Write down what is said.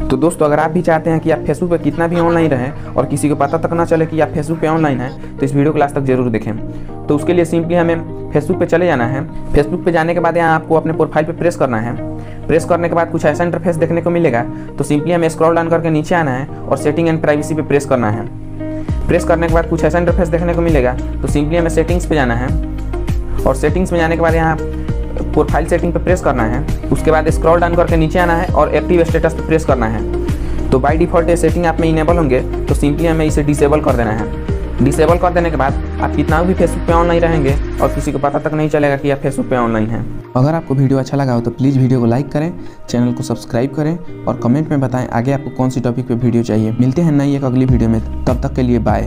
तो दोस्तों, अगर आप भी चाहते हैं कि आप फेसबुक पर कितना भी ऑनलाइन रहें और किसी को पता तक ना चले कि आप फेसबुक पर ऑनलाइन हैं तो इस वीडियो को लास्ट तक ज़रूर देखें। तो उसके लिए सिंपली हमें फेसबुक पे चले जाना है। फेसबुक पे जाने के बाद यहाँ आपको अपने प्रोफ़ाइल पे प्रेस करना है। प्रेस करने के बाद कुछ ऐसा इंटरफेस देखने को मिलेगा। तो सिंपली हमें स्क्रॉल डाउन करके नीचे आना है और सेटिंग एंड प्राइवेसी पे प्रेस करना है। प्रेस करने के बाद कुछ ऐसा इंटरफेस देखने को मिलेगा। तो सिंपली हमें सेटिंग्स पे जाना है। और सेटिंग्स में जाने के बाद यहाँ प्रोफ़ाइल सेटिंग पर प्रेस करना है, उसके बाद स्क्रॉल डाउन करके नीचे आना है और एक्टिव स्टेटस पे प्रेस करना है। तो बाय डिफ़ॉल्ट ये सेटिंग आप में इनेबल होंगे तो सिंपली हमें इसे डिसेबल कर देना है। डिसेबल कर देने के बाद आप कितना भी फेसबुक पे ऑनलाइन रहेंगे और किसी को पता तक नहीं चलेगा कि आप फेसबुक पे ऑनलाइन हैं। अगर आपको वीडियो अच्छा लगा हो तो प्लीज़ वीडियो को लाइक करें चैनल को सब्सक्राइब करें और कमेंट में बताएँ आगे आपको कौन सी टॉपिक पे वीडियो चाहिए। मिलते हैं नई एक अगली वीडियो में, तब तक के लिए बाय